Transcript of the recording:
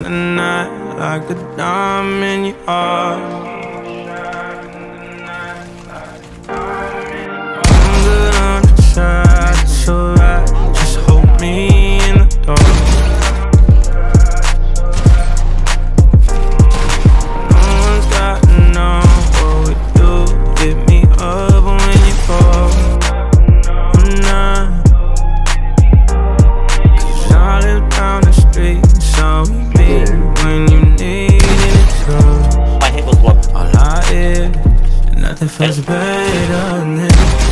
the night like a diamond you are. I'm good on the side, it's. Just hold me in the dark. No one's got what we do. Hit me up when you fall. Cause I live down the street, so when you need it. So My hip was blocked. all I is, nothing feels better.